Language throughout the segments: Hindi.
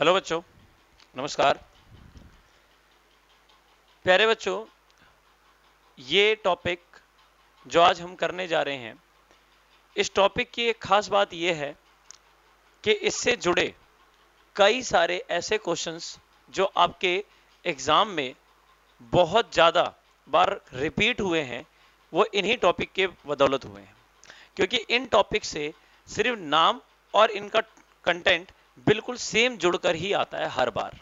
हेलो बच्चों, नमस्कार। प्यारे बच्चों, ये टॉपिक जो आज हम करने जा रहे हैं, इस टॉपिक की एक खास बात यह है कि इससे जुड़े कई सारे ऐसे क्वेश्चंस जो आपके एग्ज़ाम में बहुत ज़्यादा बार रिपीट हुए हैं, वो इन्हीं टॉपिक के बदौलत हुए हैं। क्योंकि इन टॉपिक से सिर्फ़ नाम और इनका कंटेंट बिल्कुल सेम जुड़कर ही आता है हर बार।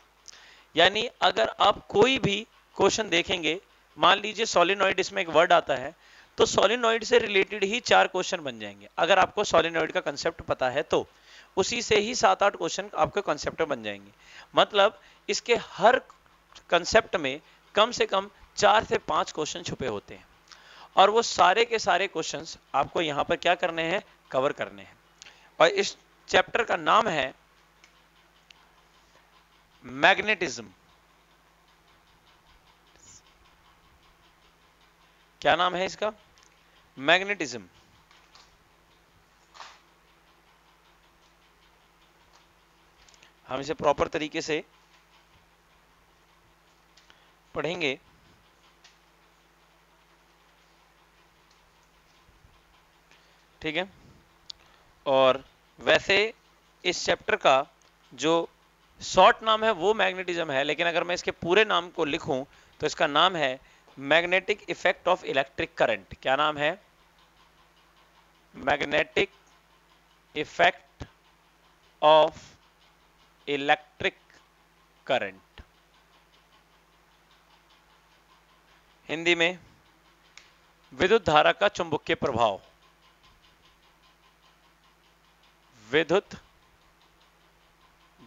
यानी अगर आप कोई भी क्वेश्चन देखेंगे, मान लीजिए सोलिनॉइड इसमें एक वर्ड आता है तो सोलिनॉइड से रिलेटेड ही चार क्वेश्चन बन जाएँगे। अगर आपको सोलिनॉइड का कंसेप्ट पता है तो उसी से ही सात आठ क्वेश्चन आपके कंसेप्ट बन जाएँगे। मतलब इसके हर कंसेप्ट में कम से कम चार से पाँच क्वेश्चन छुपे होते हैं। और वो सारे के सारे क्वेश्चंस आपको यहाँ पर क्या करने हैं? कवर करने हैं। और इस चैप्टर का नाम है मैग्नेटिज्म। क्या नाम है इसका? मैग्नेटिज्म। हम इसे प्रॉपर तरीके से पढ़ेंगे। ठीक है? और वैसे इस चैप्टर का जो शॉर्ट नाम है, वो मैग्नेटिज्म है, लेकिन अगर मैं इसके पूरे नाम को लिखूं तो इसका नाम है magnetic effect of electric current. क्या नाम है? Magnetic effect of electric current. Hindi में, विद्युत धारा का चुंबकीय प्रभाव। विद्युत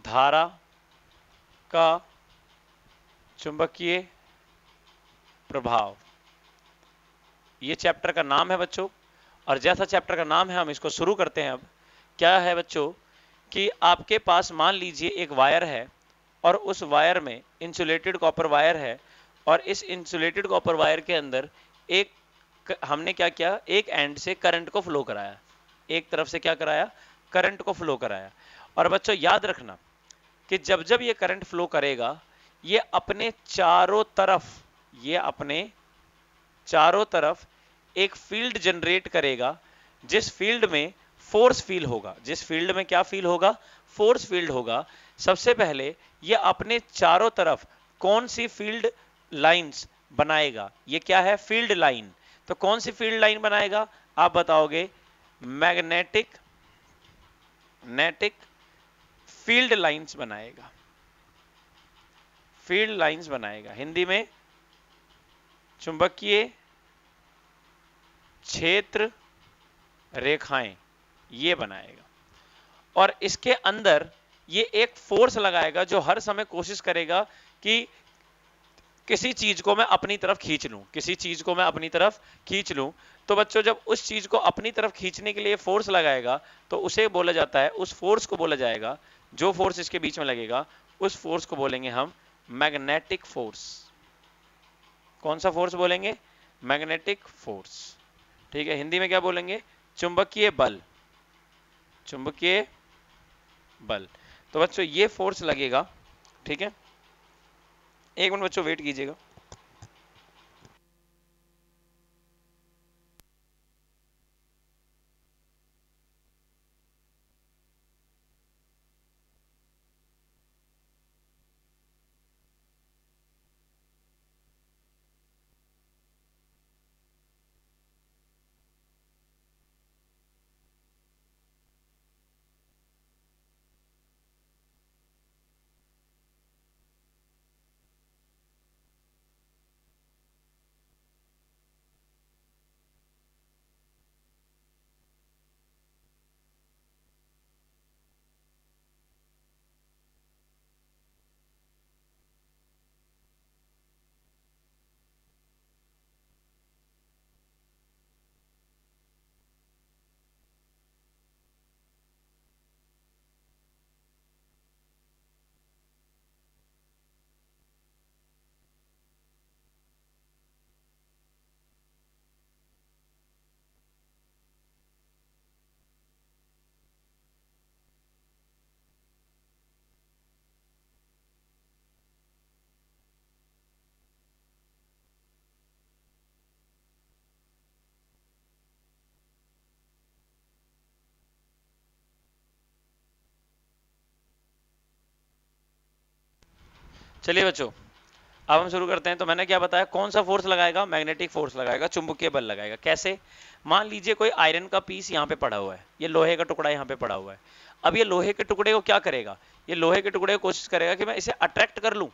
धारा का चुंबकीय प्रभाव। ये चैप्टर का नाम है बच्चों, और जैसा चैप्टर का नाम है, हम इसको शुरू करते हैं अब। क्या है बच्चों? कि आपके पास मान लीजिए एक वायर है, और उस वायर में इंसुलेटेड कॉपर वायर है, और इस इंसुलेटेड कॉपर वायर के अंदर एक हमने क्या किया? एक एंड से करंट को फ्लो कराया। एक तरफ़ से क्या कराया? करंट को फ्लो कराया। और बच्चों, याद रखना कि जब जब ये करंट फ्लो करेगा, ये अपने चारों तरफ़, ये अपने चारों तरफ़ एक फ़ील्ड जनरेट करेगा, जिस फ़ील्ड में फोर्स फील होगा। जिस फ़ील्ड में क्या फील होगा? फोर्स फ़ील्ड होगा। सबसे पहले ये अपने चारों तरफ़ कौन सी फ़ील्ड लाइंस बनाएगा? ये क्या है? फ़ील्ड लाइन तो कौन सी फ़ील्ड लाइन बनाएगा? आप बताओगे मैग्नेटिक नेटिक फ़ील्ड लाइंस बनाएगा। फ़ील्ड लाइंस बनाएगा। हिंदी में चुंबकीय क्षेत्र रेखाएँ, ये बनाएगा। और इसके अंदर ये एक फोर्स लगाएगा जो हर समय कोशिश करेगा कि किसी चीज़ को मैं अपनी तरफ़ खींच लूँ, किसी चीज़ को मैं अपनी तरफ़ खींच लूँ। तो बच्चों, जब उस चीज़ को अपनी तरफ़ खींचने के लिए फोर्स लगाएगा तो उसे बोला जाता है, उस फोर्स को बोला जाएगा जो फोर्स इसके बीच में लगेगा, उस फोर्स को बोलेंगे हम मैग्नेटिक फोर्स कौन सा फोर्स बोलेंगे? मैग्नेटिक फोर्स ठीक है, हिंदी में क्या बोलेंगे? चुंबकीय बल. चुंबकीय बल. तो बच्चों, ये फोर्स लगेगा, ठीक है? एक मिनट बच्चों वेट कीजिएगा. चलिए बच्चों, अब हम शुरू करते हैं। तो मैंने क्या बताया, कौन सा फोर्स लगाएगा? मैग्नेटिक फोर्स लगाएगा, चुंबकीय बल लगाएगा। कैसे? मान लीजिए कोई आयरन का पीस यहाँ पे पड़ा हुआ है, ये लोहे का टुकड़ा यहाँ पे पड़ा हुआ है। अब ये लोहे के टुकड़े को क्या करेगा? ये लोहे के टुकड़े को कोशिश करेगा कि मैं इसे अट्रैक्ट कर लूँ।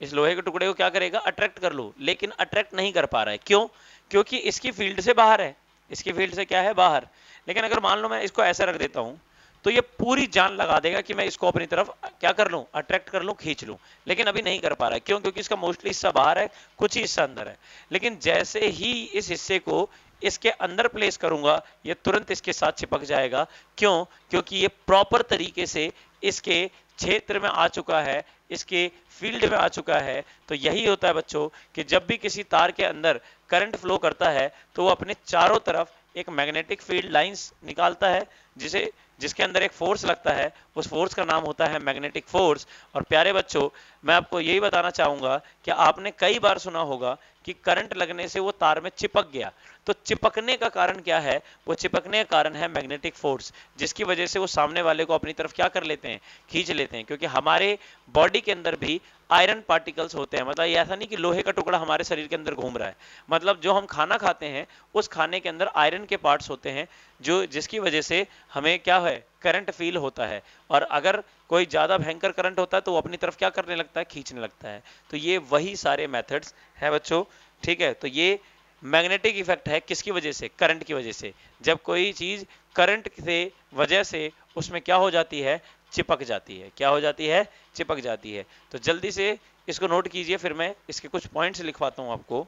इस लोहे के टुकड़े को क्या करेगा? अट्रैक्ट कर लूँ। लेकिन अट्रैक्ट नहीं कर पा रहा है। क्यों? क्योंकि इसकी फ़ील्ड से बाहर है। इसकी फ़ील्ड से क्या है? बाहर। लेकिन अगर मान लो मैं इसको ऐसा रख देता हूँ तो ये पूरी जान लगा देगा कि मैं इसको अपनी तरफ़ क्या कर लूँ अट्रैक्ट कर लूँ, खींच लूँ। लेकिन अभी नहीं कर पा रहा है। क्यों? क्योंकि इसका मोस्टली हिस्सा बाहर है, कुछ ही हिस्सा अंदर है। लेकिन जैसे ही इस हिस्से को इसके अंदर प्लेस करूँगा, ये तुरंत इसके साथ चिपक जाएगा। क्यों? क्योंकि ये प्रॉपर तरीके से इसके क्षेत्र में आ चुका है, इसके फ़ील्ड में आ चुका है। तो यही होता है बच्चों कि जब भी किसी तार के अंदर करंट फ्लो करता है तो वो अपने चारों तरफ़ एक मैग्नेटिक फ़ील्ड लाइंस निकालता है। जिसे, जिसके अंदर एक फोर्स लगता है, उस फोर्स का नाम होता है मैग्नेटिक फोर्स और प्यारे बच्चों, मैं आपको यही बताना चाहूँगा कि आपने कई बार सुना होगा कि करंट लगने से वो तार में चिपक गया। तो चिपकने का कारण क्या है? वो चिपकने का कारण है मैग्नेटिक फोर्स जिसकी वजह से वो सामने वाले को अपनी तरफ़ क्या कर लेते हैं? खींच लेते हैं। क्योंकि हमारे बॉडी के अंदर भी आयरन पार्टिकल्स होते हैं। मतलब ये ऐसा नहीं कि लोहे का टुकड़ा हमारे शरीर के अंदर घूम रहा है। मतलब जो हम खाना खाते हैं, उस खाने के अंदर आयरन के पार्ट्स होते हैं, जो जिसकी वजह से हमें क्या है, करंट फील होता है। और अगर कोई ज़्यादा भयंकर करंट होता है तो वो अपनी तरफ़ क्या करने लगता है, खींचने लगता है। तो ये वही सारे मैथड्स है बच्चों, ठीक है? तो ये मैग्नेटिक इफ़ेक्ट है किसकी वजह से? करंट की वजह से। जब कोई चीज़ करंट से वजह से, उसमें क्या हो जाती है चिपक जाती है। क्या हो जाती है? चिपक जाती है। तो जल्दी से इसको नोट कीजिए, फिर मैं इसके कुछ पॉइंट्स लिखवाता हूँ आपको।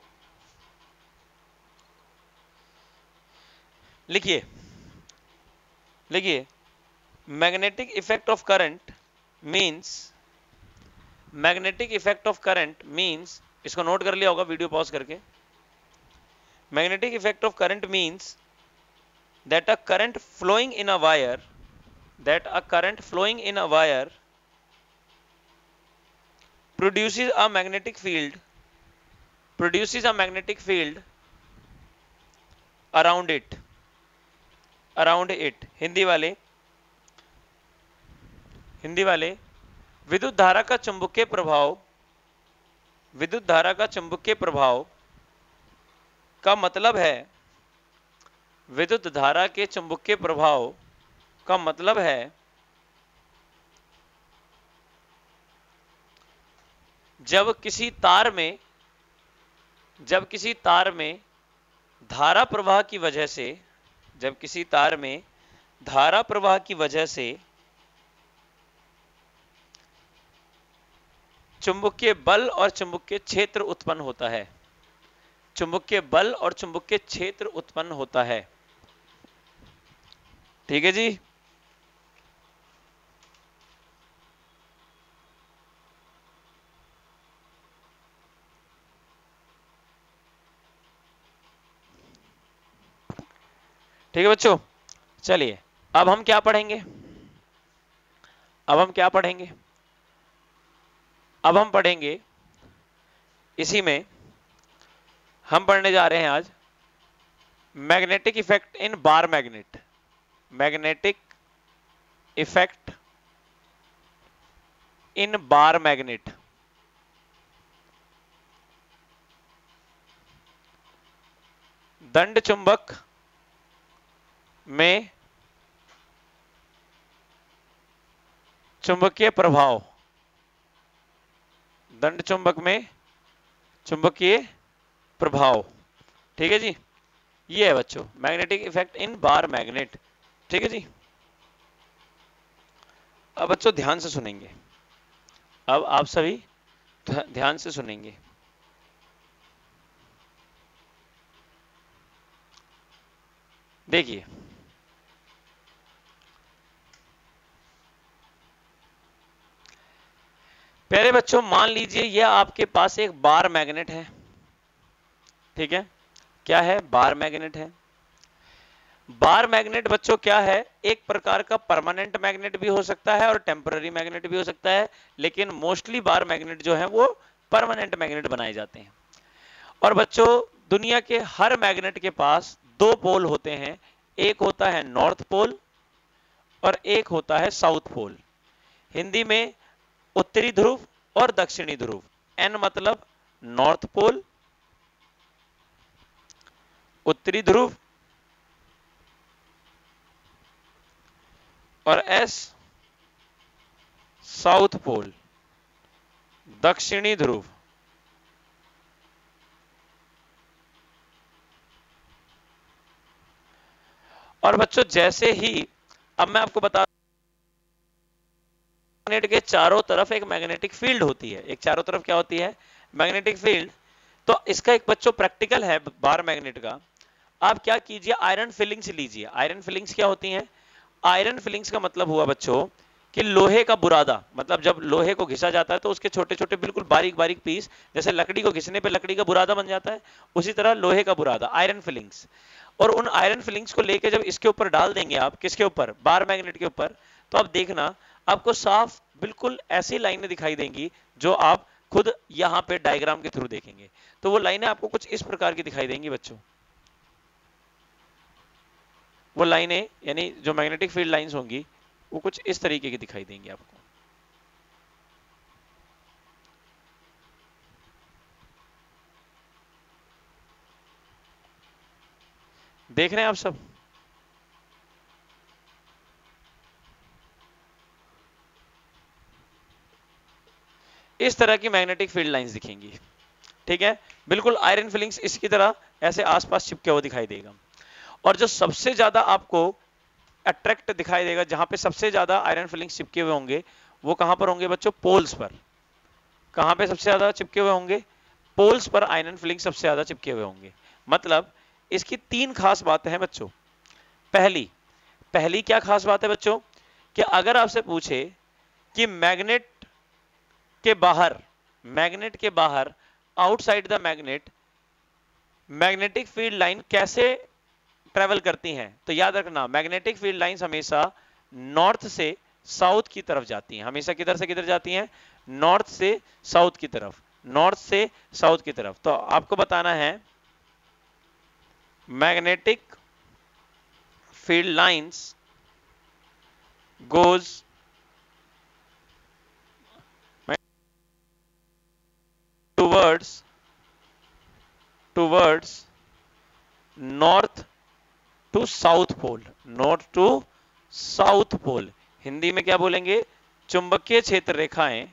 लिखिए। लिखिए। Magnetic effect of current means magnetic effect of current means इसको नोट कर लिया होगा वीडियो पॉज करके। Magnetic effect of current means that a current flowing in a wire that a current flowing in a wire produces a magnetic field produces a magnetic field around it around it Hindi वाले हिंदी वाले विद्युत धारा का चुंबकीय प्रभाव विद्युत धारा का चुंबकीय प्रभाव का मतलब है विद्युत धारा के चुंबकीय प्रभाव का मतलब है जब किसी तार में, जब किसी तार में धारा प्रवाह की वजह से, जब किसी तार में धारा प्रवाह की वजह से चुंबकीय बल और चुंबकीय क्षेत्र उत्पन्न होता है। चुंबकीय बल और चुंबकीय क्षेत्र उत्पन्न होता है। ठीक है जी? ठीक है बच्चों? चलिए, अब हम क्या पढ़ेंगे? अब हम क्या पढ़ेंगे? अब हम पढ़ेंगे इसी में हम पढ़ने जा रहे हैं आज magnetic effect in bar magnet. Magnetic effect in bar magnet. दंड चुंबक में चुंबकीय प्रभाव, दंड चुंबक में चुंबकीय प्रभाव। ठीक है जी? ये है बच्चों magnetic effect in bar magnet ठीक है जी? अब बच्चों ध्यान से सुनेंगे। अब आप सभी ध्यान से सुनेंगे। देखिए प्यारे बच्चों, मान लीजिए यह आपके पास एक बार मैग्नेट है। ठीक है? क्या है बार मैग्नेट है? बार मैग्नेट बच्चों, क्या है? एक प्रकार का परमानेंट मैग्नेट भी हो सकता है और टेम्पररी मैग्नेट भी हो सकता है, लेकिन मोस्टली बार मैग्नेट जो है वो परमानेंट मैग्नेट बनाए जाते हैं। और बच्चों, दुनिया के हर मैग्नेट के पास दो पोल होते हैं। एक होता है नॉर्थ पोल और एक होता है साउथ पोल। हिंदी में उत्तरी ध्रुव और दक्षिणी ध्रुव। एन मतलब नॉर्थ पोल उत्तरी ध्रुव और एस साउथ पोल दक्षिणी ध्रुव। और बच्चों, जैसे ही, अब मैं आपको बता मैग्नेट के चारों तरफ़ एक मैग्नेटिक फ़ील्ड होती है। एक चारों तरफ़ क्या होती है? मैग्नेटिक फ़ील्ड तो इसका एक बच्चों प्रैक्टिकल है बार मैग्नेट का। आप क्या कीजिए? आयरन फिलिंग्स लीजिए। आयरन फिलिंग्स क्या होती हैं? आयरन फिलिंग्स का मतलब हुआ बच्चों कि लोहे का बुरादा मतलब जब लोहे को घिसा जाता है तो उसके छोटे छोटे बिल्कुल बारीक बारीक पीस, जैसे लकड़ी को घिसने पे लकड़ी का बुरादा बन जाता है, उसी तरह लोहे का बुरादा आयरन फिलिंग्स और उन आयरन फिलिंग्स को लेके जब इसके ऊपर डाल देंगे आप, किसके ऊपर? बार मैग्नेट के ऊपर। तो आप देखना आपको साफ़ बिल्कुल ऐसी लाइनें दिखाई देंगी जो आप खुद यहाँ पे डायग्राम के थ्रू देखेंगे। तो वो लाइनें आपको कुछ इस प्रकार की दिखाई देंगी बच्चों। वो लाइनें, यानी जो मैग्नेटिक फ़ील्ड लाइंस होंगी, वो कुछ इस तरीके की दिखाई देंगी आपको। देख रहे हैं आप सब? इस तरह की मैग्नेटिक फ़ील्ड लाइंस दिखेंगी। ठीक है? बिल्कुल आयरन फिलिंग्स इसकी तरह ऐसे आसपास चिपके हुए दिखाई देगा। और जो सबसे ज़्यादा आपको अट्रैक्ट दिखाई देगा, जहाँ पे सबसे ज़्यादा आयरन फिलिंग्स चिपके हुए होंगे, वो कहाँ पर होंगे बच्चों? पोल्स पर। कहाँ पे सबसे ज़्यादा चिपके हुए होंगे? पोल्स पर आयरन फिलिंग सबसे ज़्यादा चिपके हुए होंगे। मतलब इसकी तीन खास बातें हैं बच्चों। पहली पहली क्या खास बात है बच्चों? कि अगर आपसे पूछे कि मैग्नेट के बाहर मैग्नेट के बाहर outside the magnet magnetic field line कैसे ट्रेवल करती हैं? तो याद रखना मैग्नेटिक फ़ील्ड लाइंस हमेशा नॉर्थ से साउथ की तरफ़ जाती हैं। हमेशा किधर से किधर जाती हैं? नॉर्थ से साउथ की तरफ़। नॉर्थ से साउथ की तरफ़। तो आपको बताना है magnetic field lines goes towards towards north to south pole north to south pole Hindi में क्या बोलेंगे चुंबकीय क्षेत्र रेखाएँ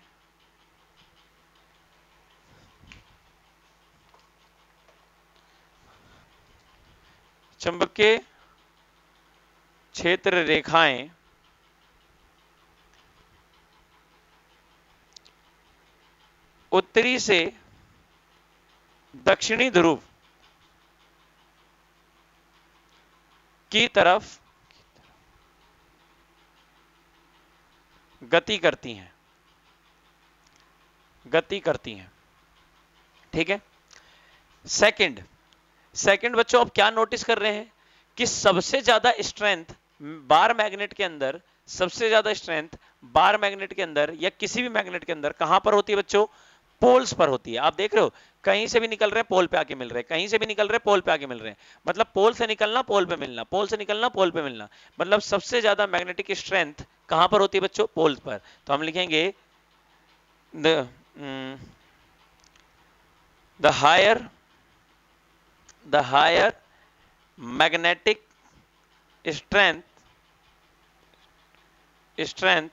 चुंबकीय क्षेत्र रेखाएँ उत्तरी से दक्षिणी ध्रुव की तरफ़ गति करती हैं। गति करती हैं। ठीक है? सेकंड सेकंड बच्चों आप क्या नोटिस कर रहे हैं कि सबसे ज़्यादा स्ट्रेंथ बार मैग्नेट के अंदर, सबसे ज़्यादा स्ट्रेंथ बार मैग्नेट के अंदर या किसी भी मैग्नेट के अंदर कहाँ पर होती है बच्चों? पोल्स पर होती है। आप देख रहे हो, कहीं से भी निकल रहे पोल पे आके मिल रहे कहीं से भी निकल रहे पोल पे आके मिल रहे हैं। मतलब पोल से निकलना, पोल पे मिलना, पोल से निकलना, पोल पे मिलना। मतलब सबसे ज़्यादा मैग्नेटिक स्ट्रेंथ कहाँ पर होती है बच्चों? पोल पर। तो हम लिखेंगे, the the higher the higher magnetic strength strength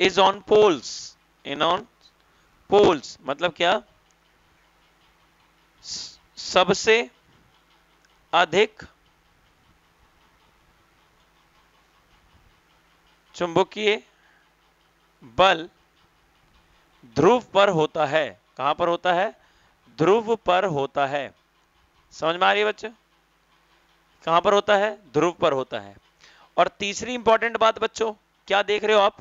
is on poles. In on poles मतलब क्या? सबसे अधिक चुंबकीय बल ध्रुव पर होता है। कहाँ पर होता है? ध्रुव पर होता है। समझ में आ रही है बच्चे? कहाँ पर होता है? ध्रुव पर होता है। और तीसरी इंपॉर्टेंट बात बच्चों, क्या देख रहे हो आप?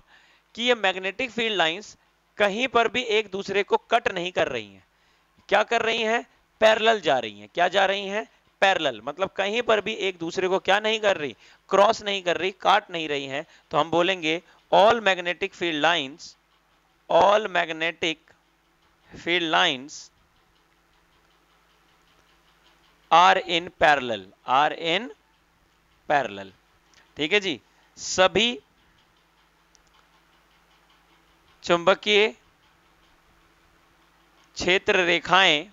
कि ये मैग्नेटिक फ़ील्ड लाइंस कहीं पर भी एक दूसरे को कट नहीं कर रही हैं। क्या कर रही हैं? पैरेलल जा रही हैं। क्या जा रही हैं? पैरेलल। मतलब कहीं पर भी एक दूसरे को क्या नहीं कर रही? क्रॉस नहीं कर रही, काट नहीं रही हैं। तो हम बोलेंगे all magnetic field lines all magnetic field lines are in parallel are in parallel ठीक है जी? सभी चुंबकीय क्षेत्र रेखाएँ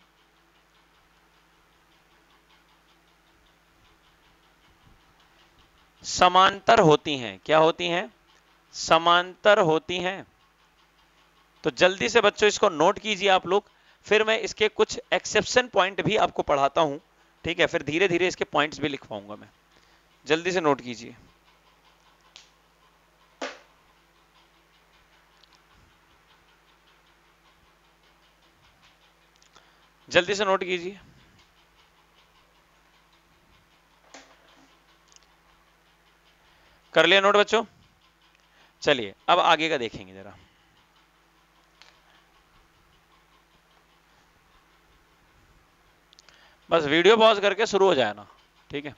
समांतर होती हैं। क्या होती हैं? समांतर होती हैं। तो जल्दी से बच्चों, इसको नोट कीजिए आप लोग। फिर मैं इसके कुछ एक्सेप्शन पॉइंट भी आपको पढ़ाता हूँ। ठीक है, फिर धीरे धीरे इसके पॉइंट्स भी लिखवाऊँगा मैं। जल्दी से नोट कीजिए। जल्दी से नोट कीजिए। कर लिया नोट बच्चों? चलिए, अब आगे का देखेंगे जरा। बस वीडियो पॉज करके शुरू हो जाए ना, ठीक है?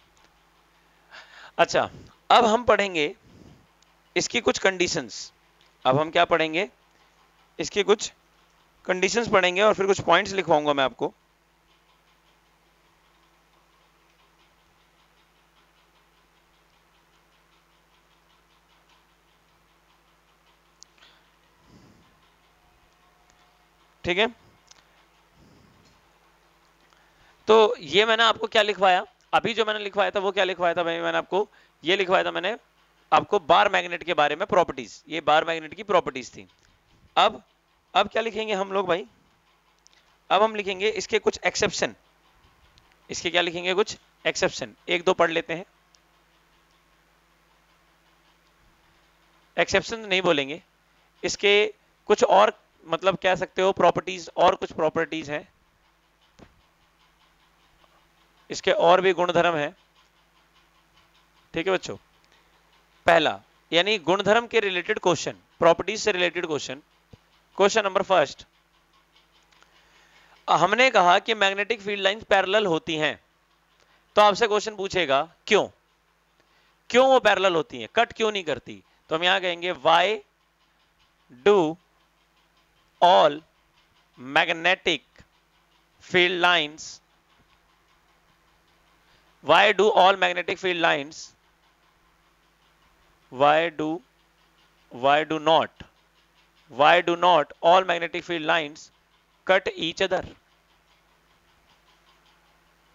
अच्छा अब हम पढ़ेंगे इसकी कुछ कंडीशंस अब हम क्या पढ़ेंगे? इसकी कुछ कंडीशंस पढ़ेंगे और फिर कुछ पॉइंट्स लिखवाऊँगा मैं आपको। ठीक है? तो ये मैंने आपको क्या लिखवाया? अभी जो मैंने लिखवाया था, वो क्या लिखवाया था भाई मैंने आपको? ये लिखवाया था मैंने आपको बार मैग्नेट के बारे में प्रॉपर्टीज़ ये बार मैग्नेट की प्रॉपर्टीज़ थी। अब अब क्या लिखेंगे हम लोग भाई? अब हम लिखेंगे इसके कुछ एक्सेप्शन इसके क्या लिखेंगे कुछ? एक्सेप्शन एक, दो पढ़ लेते हैं। एक्सेप्शन नहीं बोलेंगे। इसके कुछ और मतलब कह सकते हो प्रॉपर्टीज़ और कुछ प्रॉपर्टीज़ हैं। इसके और भी गुणधर्म है। ठीक है बच्चों? पहला, यानी गुणधर्म के रिलेटेड क्वेश्चन प्रॉपर्टीज़ से related question question number first हमने कहा कि मैग्नेटिक फ़ील्ड लाइंस पैरेलल होती हैं। तो आपसे क्वेश्चन पूछेगा, क्यों? क्यों वो पैरेलल होती हैं? कट क्यों नहीं करती? तो हम यहाँ कहेंगे why do all magnetic field lines why do all magnetic field lines, why do why do not? Why do not all magnetic field lines cut each other?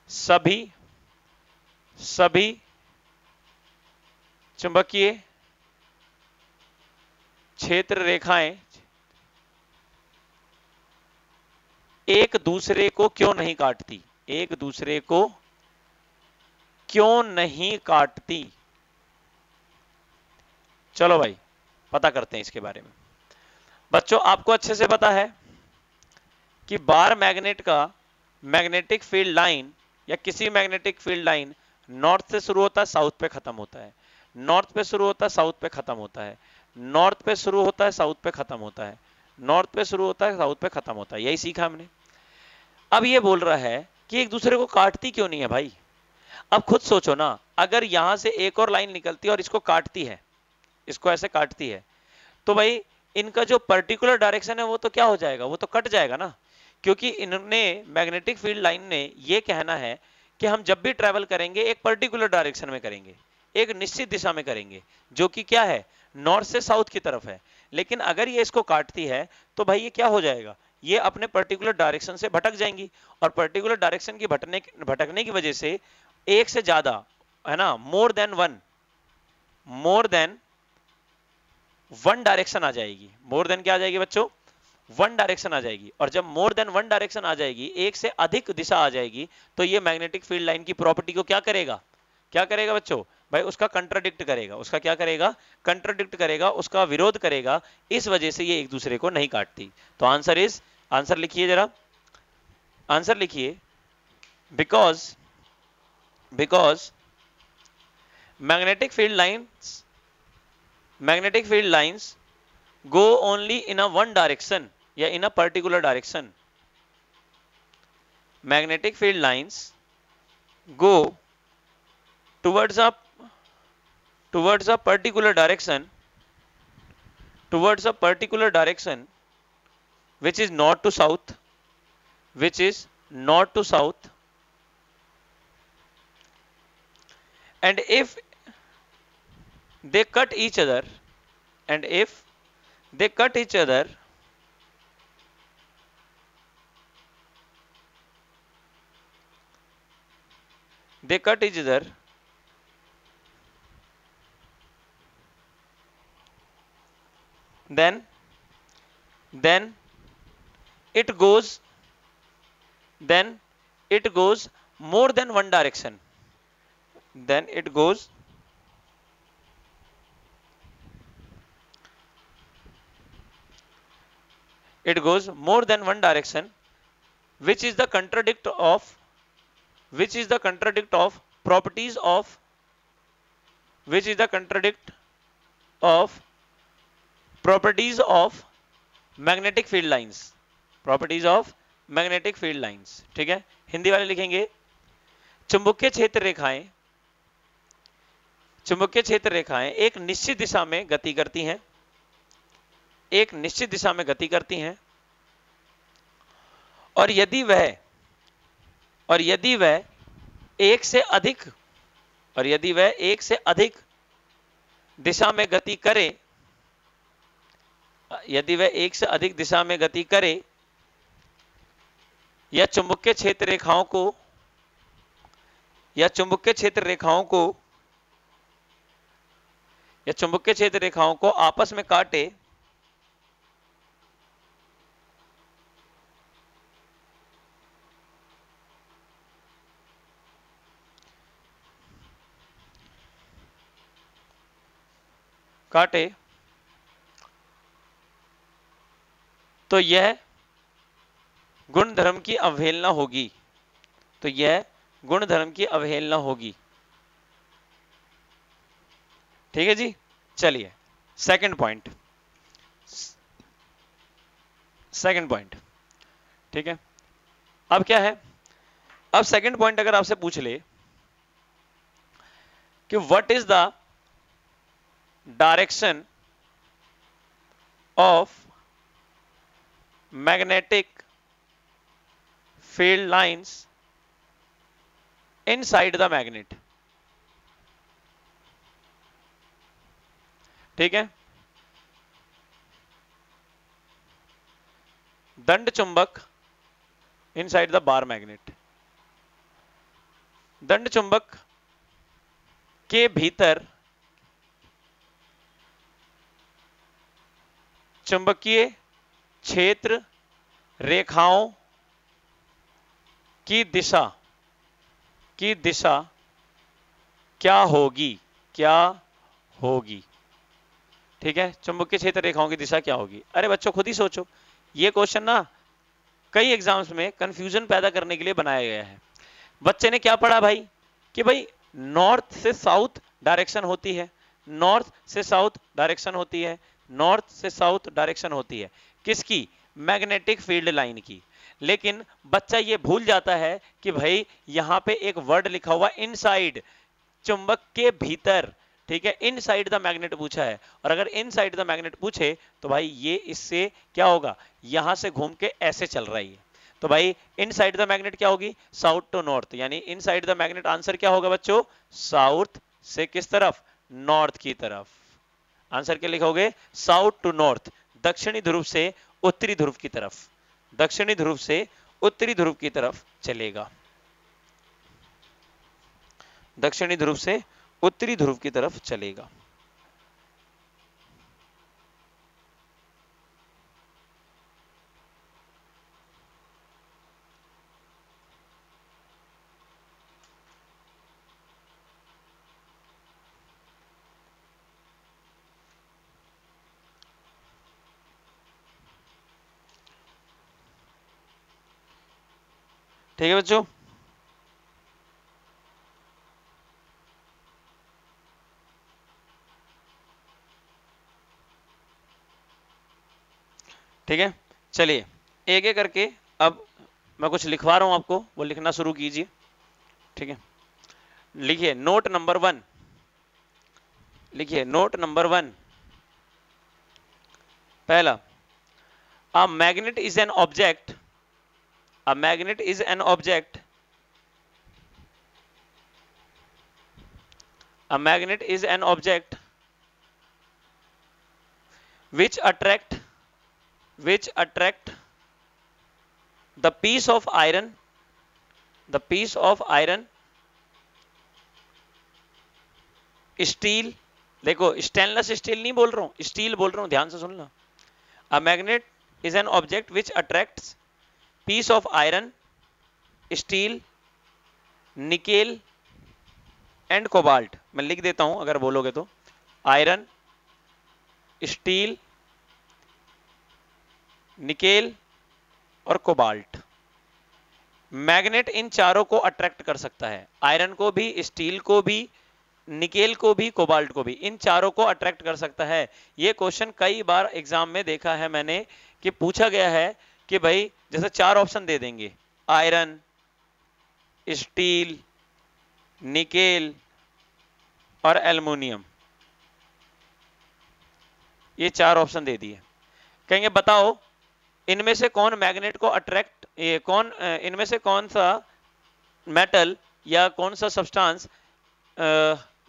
सभी सभी चुंबकीय क्षेत्र रेखाएँ एक दूसरे को क्यों नहीं काटती? एक दूसरे को क्यों नहीं काटती? चलो भाई, पता करते हैं इसके बारे में। बच्चों, आपको अच्छे से पता है कि बार मैग्नेट का मैग्नेटिक फ़ील्ड लाइन या किसी मैग्नेटिक फ़ील्ड लाइन नॉर्थ से शुरू होता है, साउथ पे खत्म होता है। नॉर्थ पे शुरू होता है, साउथ पे खत्म होता है। नॉर्थ पे शुरू होता है, साउथ पे खत्म होता है। नॉर्थ पे शुरू होता है, साउथ पे खत्म होता है। यही सीखा हमने। अब ये बोल रहा है कि एक दूसरे को काटती क्यों नहीं है भाई? अब खुद सोचो ना, अगर यहाँ से एक और लाइन निकलती है और इसको काटती है, इसको ऐसे काटती है तो भाई इनका जो पर्टिकुलर डायरेक्शन है, वो तो क्या हो जाएगा? वो तो कट जाएगा ना। क्योंकि इन्होंने मैग्नेटिक फ़ील्ड लाइन ने ये कहना है कि हम जब भी ट्रेवल करेंगे, एक पर्टिकुलर डायरेक्शन में करेंगे, एक निश्चित दिशा में करेंगे, जो कि क्या है? नॉर्थ से साउथ की तरफ़ है। लेकिन अगर ये इसको काटती है तो भाई ये क्या हो जाएगा? ये अपने पर्टिकुलर डायरेक्शन से भटक जाएँगी। और पर्टिकुलर डायरेक्शन की भटने, भटकने की वजह से एक से ज़्यादा, है ना more than one more than one direction आ जाएगी। मोर देन क्या आ जाएगी बच्चों? वन डायरेक्शन आ जाएगी। और जब मोर देन वन डायरेक्शन आ जाएगी, एक से अधिक दिशा आ जाएगी तो ये मैग्नेटिक फ़ील्ड लाइन की प्रॉपर्टी को क्या करेगा? क्या करेगा बच्चों? भाई उसका कंट्राडिक्ट करेगा। उसका क्या करेगा? कंट्राडिक्ट करेगा, उसका विरोध करेगा। इस वजह से ये एक दूसरे को नहीं काटती। तो आंसर इज़ आंसर लिखिए जरा। आंसर लिखिए। Because because magnetic field lines magnetic field lines go only in a one direction या in a particular direction. Magnetic field lines go towards a towards a particular direction towards a particular direction which is north to south which is north to south. And if they cut each other and if they cut each other they cut each other then then it goes then it goes more than one direction. Then it goes it goes more than one direction which is the contradict of which is the contradict of properties of which is the contradict of properties of magnetic field lines properties of magnetic field lines ठीक है हिंदी वाले लिखेंगे चुंबकीय क्षेत्र रेखाएँ चुंबकीय क्षेत्र रेखाएँ एक निश्चित दिशा में गति करती हैं एक निश्चित दिशा में गति करती हैं। और यदि वह, और यदि वह एक से अधिक, और यदि वह एक से अधिक दिशा में गति करे, यदि वह एक से अधिक दिशा में गति करे, या चुंबकीय क्षेत्र रेखाओं को, या चुंबकीय क्षेत्र रेखाओं को, या चुंबकीय क्षेत्र रेखाओं को आपस में काटे काटे। तो यह गुण धर्म की अवहेलना होगी। तो यह गुण धर्म की अवहेलना होगी। ठीक है जी? चलिए सेकंड पॉइंट सेकंड पॉइंट ठीक है? अब क्या है? अब सेकंड पॉइंट अगर आपसे पूछ ले कि what is the direction of magnetic field lines inside the magnet. ठीक है? दंड चुंबक इनसाइड द बार मैग्नेट। दंड चुंबक के भीतर चुंबकीय क्षेत्र रेखाओं की दिशा की दिशा क्या होगी क्या होगी? ठीक है? चुंबकीय क्षेत्र रेखाओं की दिशा क्या होगी? अरे बच्चों, खुद ही सोचो। ये क्वेश्चन ना कई एग्ज़ाम्स में कंफ्यूजन पैदा करने के लिए बनाया गया है। बच्चे ने क्या पढ़ा भाई? कि भाई नॉर्थ से साउथ डायरेक्शन होती है। नॉर्थ से साउथ डायरेक्शन होती है। नॉर्थ से साउथ डायरेक्शन होती है। किसकी? मैग्नेटिक फ़ील्ड लाइन की। लेकिन बच्चा ये भूल जाता है कि भाई, यहाँ पे एक वर्ड लिखा हुआ इनसाइड चुंबक के भीतर। ठीक है? इन साइड द मैग्नेट पूछा है। और अगर इन साइड द मैग्नेट पूछे तो भाई, ये इससे क्या होगा? यहाँ से घूम के ऐसे चल रही है। तो भाई इन साइड द मैग्नेट क्या होगी? साउथ टू नॉर्थ यानी inside the magnet answer क्या होगा बच्चों? साउथ से किस तरफ़? नॉर्थ की तरफ़। आंसर क्या लिखोगे? साउथ टू नॉर्थ, दक्षिणी ध्रुव से उत्तरी ध्रुव की तरफ़। दक्षिणी ध्रुव से उत्तरी ध्रुव की तरफ़ चलेगा। दक्षिणी ध्रुव से उत्तरी ध्रुव की तरफ़ चलेगा। ठीक है बच्चों? ठीक है? चलिए, एक एक करके अब मैं कुछ लिखवा रहा हूँ आपको, वो लिखना शुरू कीजिए। ठीक है? लिखिए नोट नंबर वन लिखिए नोट नंबर वन पहला a magnet is an object a magnet is an object a magnet is an object which attract which attract the piece of iron the piece of iron steel देखो स्टेनलेस स्टील नहीं बोल रहा हूँ स्टील बोल रहा हूँ ध्यान से सुनना a magnet is an object which attracts piece of iron, steel, nickel and cobalt. मैं लिख देता हूँ, अगर बोलोगे तो। आयरन, स्टील, निकेल और कोबाल्ट। मैग्नेट इन चारों को अट्रैक्ट कर सकता है। आयरन को भी, स्टील को भी, निकेल को भी, कोबाल्ट को भी। इन चारों को अट्रैक्ट कर सकता है। ये क्वेश्चन कई बार एग्ज़ाम में देखा है मैंने कि पूछा गया है कि भाई, जैसे चार ऑप्शन दे देंगे. आयरन स्टील निकेल और एल्युमिनियम ये चार ऑप्शन दे दिए. कहेंगे, बताओ, इनमें से कौन मैग्नेट को अट्रैक्ट ये कौन इनमें से कौन सा मेटल या कौन सा सब्सटेंस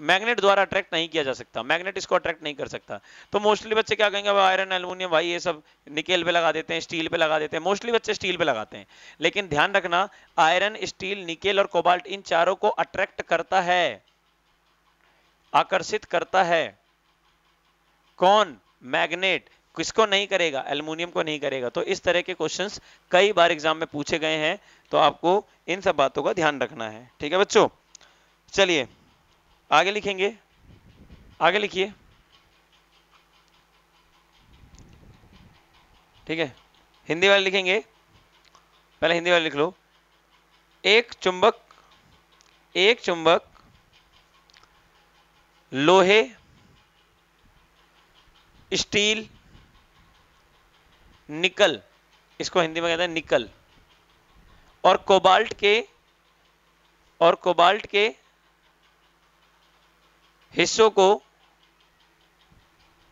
मैग्नेट द्वारा अट्रैक्ट नहीं किया जा सकता, मैग्नेट इसको अट्रैक्ट नहीं कर सकता। तो मोस्टली बच्चे क्या कहेंगे आयरन, एल्यूमिनियम भाई ये सब निकेल पे लगा देते हैं, स्टील पे लगा देते हैं। मोस्टली बच्चे स्टील पे लगाते हैं। लेकिन ध्यान रखना, आयरन, स्टील, निकेल और कोबाल्ट इन चारों को अट्रैक्ट करता है, आकर्षित करता है। कौन? मैग्नेट। किसको नहीं करेगा? एल्यूमिनियम को नहीं करेगा। तो इस तरह के क्वेश्चंस कई बार एग्ज़ाम में पूछे गए हैं तो आपको इन सब बातों का ध्यान रखना है। ठीक है बच्चों? चलिए। आगे लिखेंगे। आगे लिखिए। ठीक है? हिंदी वाले लिखेंगे। पहले हिंदी वाले लिख लो। एक चुंबक एक चुंबक, लोहे, स्टील, निकल। इसको हिंदी में कहते हैं निकल। और कोबाल्ट के, और कोबाल्ट के हिस्सों को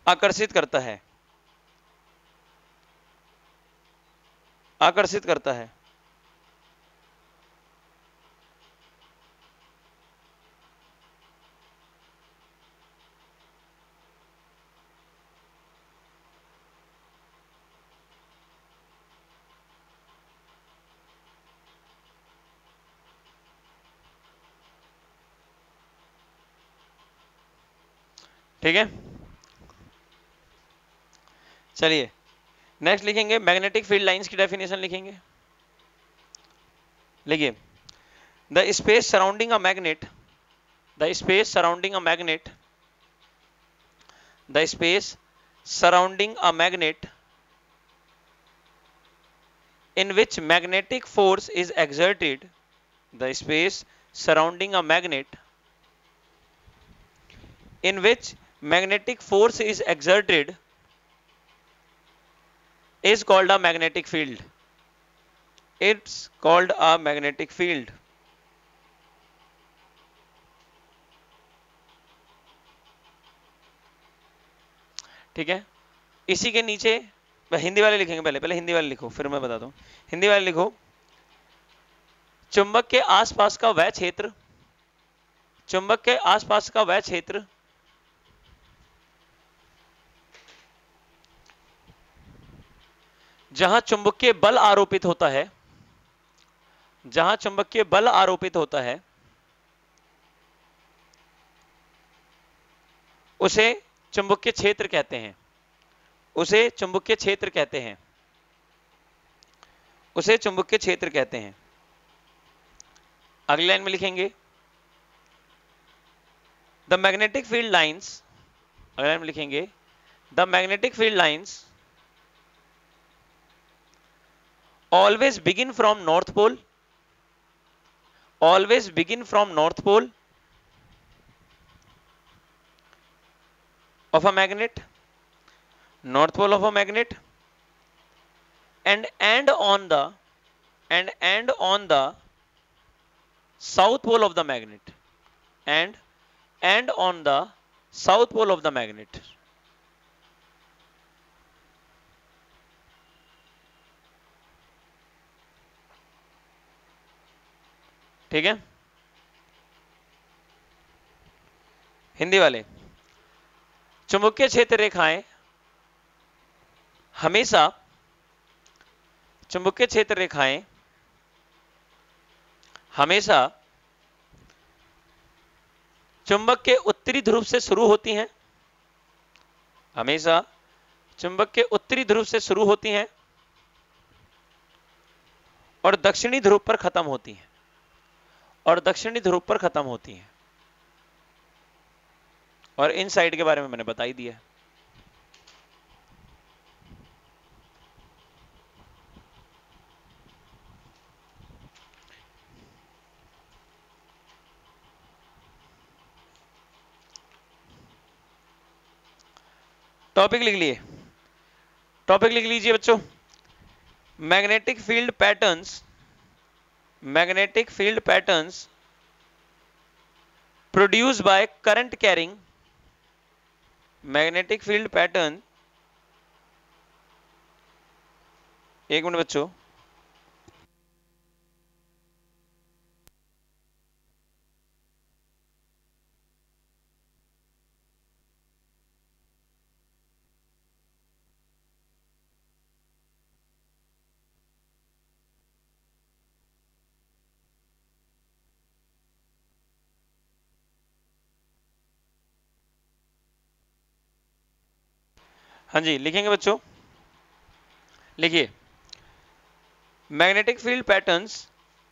आकर्षित करता है। आकर्षित करता है। ठीक है? चलिए नेक्स्ट लिखेंगे मैग्नेटिक फ़ील्ड लाइंस की डेफिनेशन लिखेंगे। लिखिए the space surrounding a magnet the space surrounding a magnet the space surrounding a magnet in which magnetic force is exerted, the space surrounding a magnet in which magnetic force is exerted is called a magnetic field. It's called a magnetic field. ठीक है इसी के नीचे हिंदी वाले लिखेंगे पहले पहले हिंदी वाले लिखो, फिर मैं बता दूँ हिंदी वाले लिखो, चुंबक के आसपास का वह क्षेत्र, चुंबक के आसपास का वह क्षेत्र जहाँ चुंबकीय बल आरोपित होता है, जहाँ चुंबकीय बल आरोपित होता है, उसे चुंबकीय क्षेत्र कहते हैं। उसे चुंबकीय क्षेत्र कहते हैं। उसे चुंबकीय क्षेत्र कहते हैं। अगली लाइन में लिखेंगे। द मैग्नेटिक फ़ील्ड लाइंस अगली लाइन में लिखेंगे। The magnetic field lines always begin from north pole. Always begin from north pole. Of a magnet. North pole of a magnet. And end on the and end on the south pole of the magnet. And end on the south pole of the magnet ठीक है? हिंदी वाले, चुंबकीय क्षेत्र रेखाएँ हमेशा चुंबकीय क्षेत्र रेखाएँ हमेशा चुंबक के उत्तरी ध्रुव से शुरू होती हैं। हमेशा चुंबक के उत्तरी ध्रुव से शुरू होती हैं और दक्षिणी ध्रुव पर खत्म होती हैं। और दक्षिणी ध्रुव पर खत्म होती हैं। और इन साइड के बारे में मैंने बता ही। दिया टॉपिक लिख लिए। टॉपिक लिख लीजिए बच्चों। Magnetic field patterns magnetic field patterns produce by current carrying magnetic field pattern एक मिनट बच्चों। हाँ जी, लिखेंगे बच्चों? लिखिए। Magnetic field patterns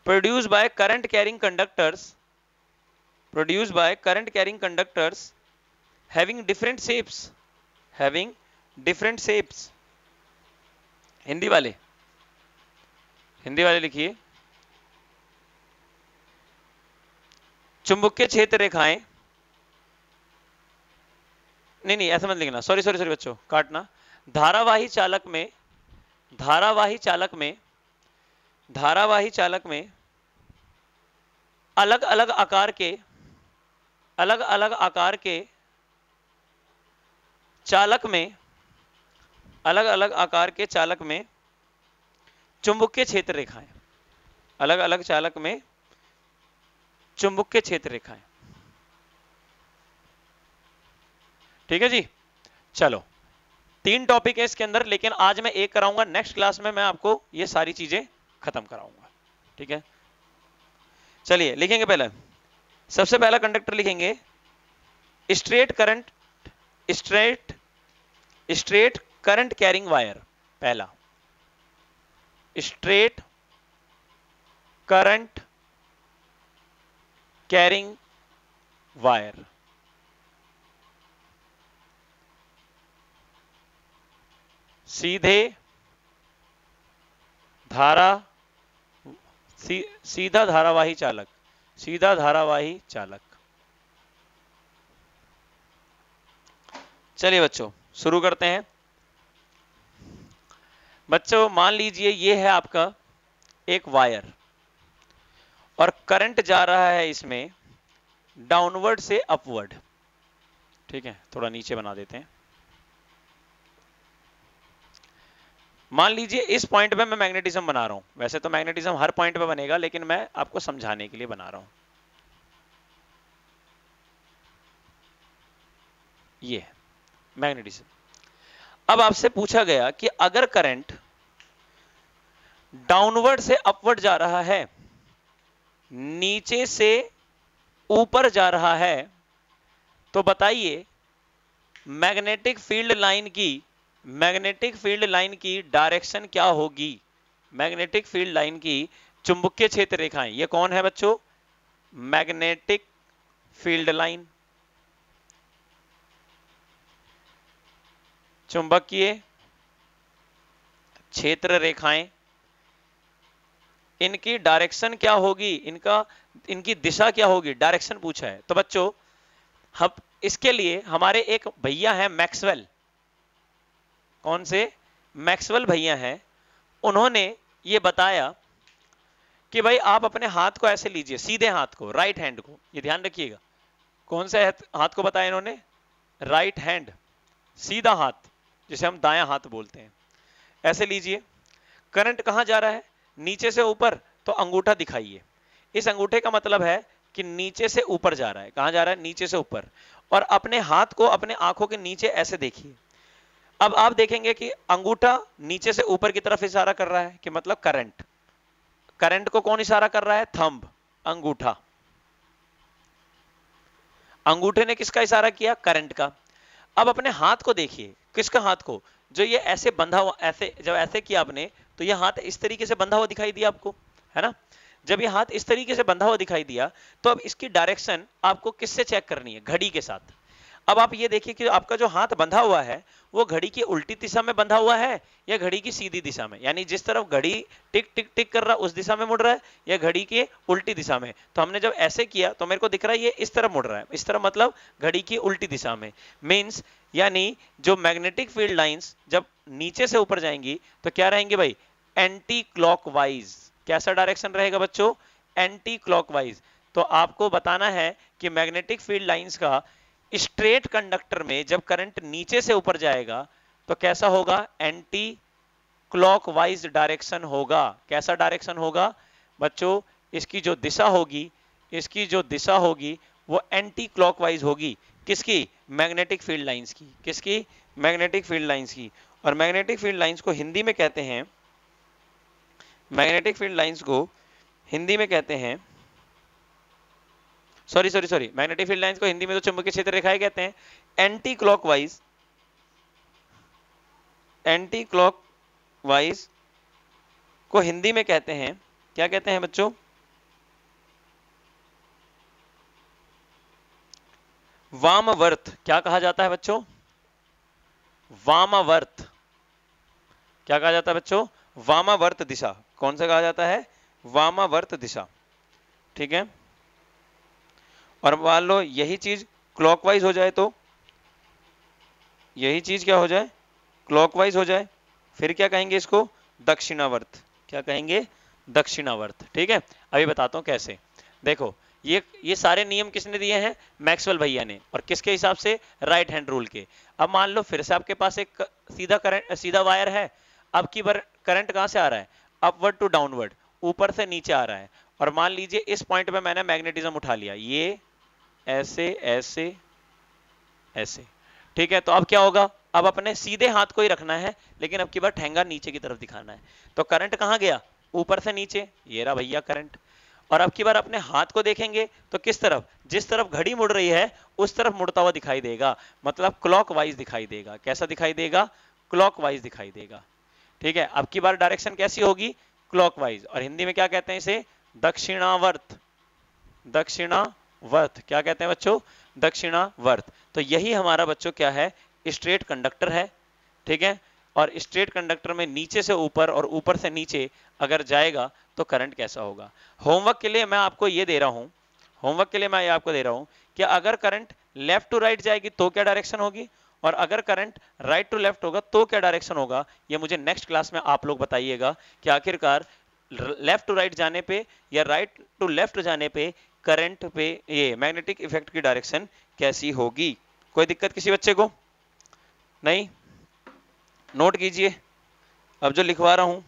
produce by current carrying conductors produce by current carrying conductors having different shapes having different shapes Hindi वाले। हिंदी वाले लिखिए। चुंबकीय क्षेत्र रेखाएँ नहीं नहीं, ऐसा मत लिखना। सॉरी सॉरी सॉरी बच्चों, काटना। धारावाही चालक में, धारावाही चालक में, धारावाही चालक में अलग अलग आकार के, अलग अलग आकार के चालक में, अलग अलग आकार के चालक में चुंबकीय क्षेत्र रेखाएँ। अलग अलग चालक में चुंबकीय क्षेत्र रेखाएँ। ठीक है जी? चलो, तीन टॉपिक है इसके अंदर, लेकिन आज मैं एक कराऊँगा नेक्स्ट क्लास में मैं आपको ये सारी चीज़ें खत्म कराऊँगा। ठीक है? चलिए, लिखेंगे पहले। सबसे पहला कंडक्टर लिखेंगे। Straight current straight straight current carrying wire पहला। स्ट्रेट करंट कैरिंग वायर सीधे धारा सी, सीधा धारावाही चालक सीधा धारावाही चालक। चलिए बच्चों शुरू करते हैं। बच्चों मान लीजिए ये है आपका एक वायर और करंट जा रहा है इसमें डाउनवर्ड से अपवर्ड। ठीक है थोड़ा नीचे बना देते हैं। मान लीजिए इस पॉइंट पे मैं मैग्नेटिज्म बना रहा हूँ। वैसे तो मैग्नेटिज्म हर पॉइंट पे बनेगा, लेकिन मैं आपको समझाने के लिए बना रहा हूँ। ये मैग्नेटिज्म अब आपसे पूछा गया कि अगर करंट डाउनवर्ड से अपवर्ड जा रहा है, नीचे से ऊपर जा रहा है तो बताइए मैग्नेटिक फ़ील्ड लाइन की मैग्नेटिक फ़ील्ड लाइन की डायरेक्शन क्या होगी? मैग्नेटिक फ़ील्ड लाइन की चुंबकीय क्षेत्र रेखाएँ, ये कौन है बच्चों? Magnetic field line. चुंबकीय क्षेत्र रेखाएँ, इनकी डायरेक्शन क्या होगी? इनका, इनकी दिशा क्या होगी? डायरेक्शन पूछा है। तो बच्चों, हम, इसके लिए हमारे एक भैया हैं मैक्सवेल। कौन से? मैक्सवेल भैया हैं। उन्होंने ये बताया कि भाई आप अपने हाथ को ऐसे लीजिए, सीधे हाथ को राइट हैंड को, ये ध्यान रखिएगा। कौन से हाथ को बताया इन्होंने? राइट हैंड सीधा हाथ, जिसे हम दाया हाथ बोलते हैं। ऐसे लीजिए करंट कहाँ जा रहा है? नीचे से ऊपर तो अंगूठा दिखाइए। इस अंगूठे का मतलब है कि नीचे से ऊपर जा रहा है। कहाँ जा रहा है? नीचे से ऊपर। और अपने हाथ को, अपने आँखों के नीचे ऐसे देखिए। अब आप देखेंगे कि अंगूठा नीचे से ऊपर की तरफ़ इशारा कर रहा है कि मतलब करंट करंट को कौन इशारा कर रहा है? थंब, अंगूठा. अंगूठे ने किसका इशारा किया? करंट का. अब अपने हाथ को देखिए, किसका हाथ को? जो ये ऐसे बंधा हुआ, ऐसे, जब ऐसे किया आपने तो ये हाथ इस तरीके से बंधा हुआ दिखाई दिया आपको, है ना? जब ये हाथ इस तरीके से बंधा हुआ दिखाई दिया तो अब इसकी डायरेक्शन आपको किससे चेक करनी है? घड़ी के साथ. अब आप ये देखिए कि आपका जो हाथ बंधा हुआ है, वो घड़ी की उल्टी दिशा में बंधा हुआ है या घड़ी की सीधी दिशा में? यानी जिस तरफ़ घड़ी टिक टिक टिक कर रहा उस दिशा में मुड़ रहा है या घड़ी की उल्टी दिशा में? तो हमने जब ऐसे किया तो मेरे को दिख रहा है ये इस तरफ़ मुड़ रहा है। इस तरफ़ मतलब घड़ी की उल्टी दिशा में। मीन्स यानी जो मैग्नेटिक फ़ील्ड लाइंस जब नीचे से ऊपर जाएँगी तो क्या रहेंगे भाई? एंटी क्लॉकवाइज कैसा डायरेक्शन रहेगा बच्चों? एंटी क्लॉकवाइज तो आपको बताना है कि मैग्नेटिक फ़ील्ड लाइंस का स्ट्रेट कंडक्टर में जब करंट नीचे से ऊपर जाएगा तो कैसा होगा? एंटी क्लॉकवाइज डायरेक्शन होगा। कैसा डायरेक्शन होगा? बच्चों, इसकी जो दिशा होगी, इसकी जो दिशा होगी, वो एंटी क्लॉकवाइज होगी। किसकी? मैग्नेटिक फ़ील्ड लाइंस की। किसकी? मैग्नेटिक फ़ील्ड लाइंस की। और मैग्नेटिक फ़ील्ड लाइंस को हिंदी में कहते हैं मैग्नेटिक फ़ील्ड लाइंस को हिंदी में कहते हैं sorry sorry sorry magnetic field lines को हिंदी में तो चुंबकीय क्षेत्र रेखाएँ कहते हैं। एंटी क्लॉकवाइज एंटी क्लॉकवाइज को हिंदी में कहते हैं। क्या कहते हैं बच्चों? वामवर्त। क्या कहा जाता है बच्चों? वामावर्त। क्या कहा जाता है बच्चों? वामावर्त दिशा। कौन सा कहा जाता है? वामावर्त दिशा। ठीक है? और मान लो यही चीज़ क्लॉकवाइज हो जाए तो? यही चीज़ क्या हो जाए? क्लॉकवाइज हो जाए। फिर क्या कहेंगे इसको? दक्षिणावर्त। क्या कहेंगे? दक्षिणावर्त। ठीक है? अभी बताता हूँ कैसे। देखो, ये ये सारे नियम किसने दिए हैं? मैक्सवेल भैया ने। और किसके हिसाब से? राइट हैंड रूल के। अब मान लो फिर से आपके पास एक सीधा करंट, सीधा वायर है। अब की बार करंट कहाँ से आ रहा है? Upward to downward. ऊपर से नीचे आ रहा है। और मान लीजिए इस पॉइंट पे मैंने मैग्नेटिज्म उठा लिया। ये ऐसे ऐसे ऐसे। ठीक है तो अब क्या होगा? अब अपने सीधे हाथ को ही रखना है, लेकिन अब की बार ठेंगा नीचे की तरफ़ दिखाना है। तो करंट कहाँ गया? ऊपर से नीचे। ये रहा भैया करंट और अब की बार अपने हाथ को देखेंगे तो किस तरफ़? जिस तरफ़ घड़ी मुड़ रही है, उस तरफ़ मुड़ता हुआ दिखाई देगा। मतलब क्लॉक वाइज दिखाई देगा। कैसा दिखाई देगा? क्लॉक वाइज दिखाई देगा। ठीक है, अब की बार डायरेक्शन कैसी होगी? क्लॉकवाइज और हिंदी में क्या कहते हैं इसे? दक्षिणावर्त। दक्षिणावर्त क्या कहते हैं बच्चों? दक्षिणावर्त तो यही हमारा बच्चों क्या है? स्ट्रेट कंडक्टर है, ठीक है? और स्ट्रेट कंडक्टर में नीचे से ऊपर और ऊपर से नीचे अगर जाएगा तो करंट कैसा होगा? होमवर्क के लिए मैं आपको ये दे रहा हूँ, होमवर्क के लिए मैं ये आपको दे रहा हूँ कि अगर करंट लेफ़्ट टू राइट जाएगी तो क्या डायरेक्शन होगी? और अगर करंट राइट टू लेफ़्ट होगा तो क्या डायरेक्शन होगा? ये मुझे नेक्स्ट क्लास में आप लोग बताइएगा कि आखिरकार लेफ़्ट टू राइट जाने पे या राइट टू लेफ़्ट जाने पे करंट पे ये मैग्नेटिक इफ़ेक्ट की डायरेक्शन कैसी होगी? कोई दिक्कत किसी बच्चे को? नहीं? नोट कीजिए। अब जो लिखवा रहा हूँ।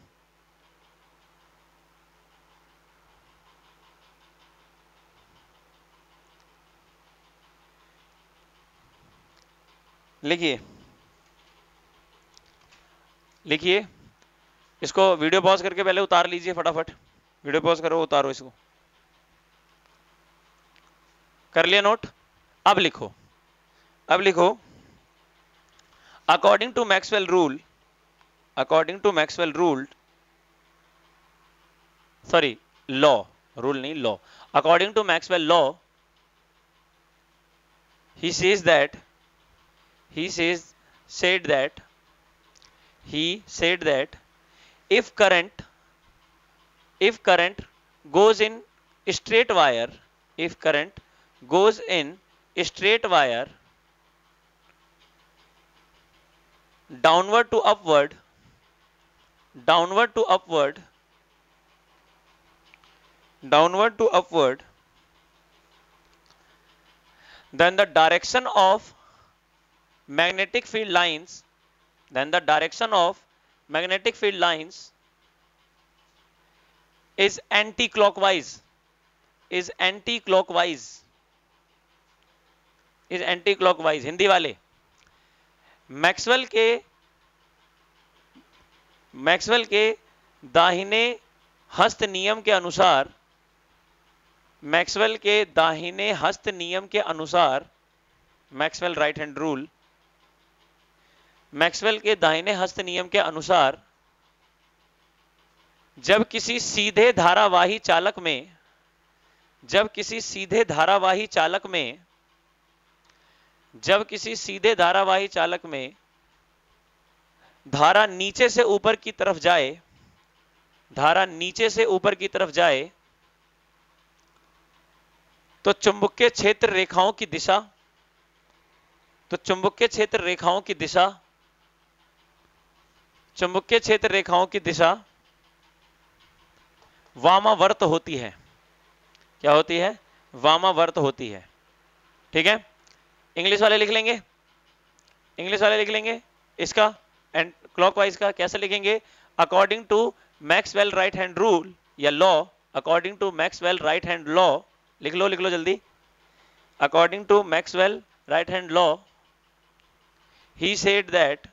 लिखिए। लिखिए। इसको वीडियो पॉज करके पहले उतार लीजिए फटाफट। वीडियो पॉज करो, उतारो इसको। कर लिया नोट? अब लिखो। अब लिखो। According to Maxwell rule according to Maxwell rule sorry law rule नहीं law according to Maxwell law he says that he says said that he said that if current if current goes in straight wire if current goes in straight wire downward to upward downward to upward downward to upward then the direction of magnetic field lines then the direction of magnetic field lines is anti-clockwise is anti-clockwise is anti-clockwise, Hindi वाले। मैक्सवेल के मैक्सवेल के दाहिने हस्त नियम के अनुसार, मैक्सवेल के दाहिने हस्त नियम के अनुसार, Maxwell right hand rule, Maxwell के दाहिने हस्त नियम के अनुसार, जब किसी सीधे धारावाही चालक में, जब किसी सीधे धारावाही चालक में जब किसी सीधे धारावाही चालक में धारा नीचे से ऊपर की तरफ़ जाए, धारा नीचे से ऊपर की तरफ़ जाए तो चुंबकीय क्षेत्र रेखाओं की दिशा तो चुंबकीय क्षेत्र रेखाओं की दिशा, चुंबकीय क्षेत्र रेखाओं की दिशा वामावर्त होती है। क्या होती है? वामावर्त होती है। ठीक है? इंग्लिश वाले लिख लेंगे। इंग्लिश वाले लिख लेंगे। इसका एंड क्लॉकवाइज का कैसे लिखेंगे? According to Maxwell right hand rule या law according to Maxwell right hand law लिख लो लिख लो जल्दी। According to Maxwell right hand law he said that,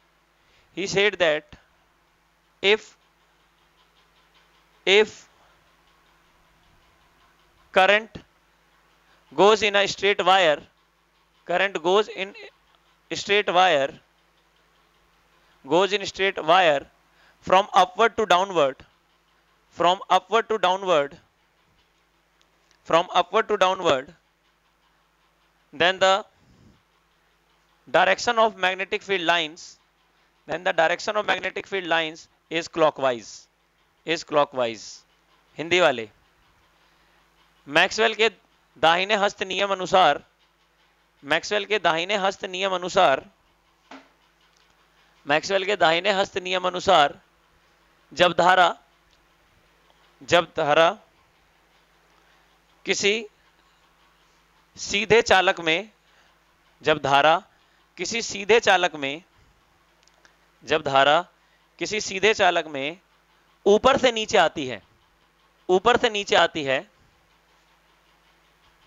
he said that if if current goes in a straight wire current goes in straight wire goes in straight wire from upward to downward from upward to downward from upward to downward then the direction of magnetic field lines then the direction of magnetic field lines is clockwise is clockwise Hindi वाले मैक्सवेल के दाहिने हस्त नियम अनुसार मैक्सवेल के दाहिने हस्त नियम अनुसार, मैक्सवेल के दाहिने हस्त नियम अनुसार, जब धारा जब धारा किसी सीधे चालक में, जब धारा किसी सीधे चालक में, जब धारा किसी सीधे चालक में ऊपर से नीचे आती है, ऊपर से नीचे आती है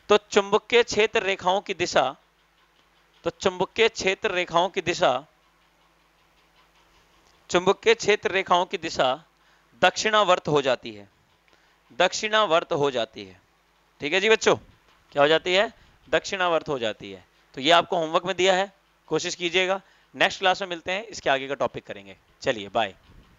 तो चुंबकीय क्षेत्र रेखाओं की दिशा तो चुंबकीय क्षेत्र रेखाओं की दिशा, चुंबकीय क्षेत्र रेखाओं की दिशा दक्षिणावर्त हो जाती है। दक्षिणावर्त हो जाती है। ठीक है जी बच्चों? क्या हो जाती है? दक्षिणावर्त हो जाती है। तो ये आपको होमवर्क में दिया है। कोशिश कीजिएगा। नेक्स्ट क्लास में मिलते हैं। इसके आगे का टॉपिक करेंगे। चलिए बाय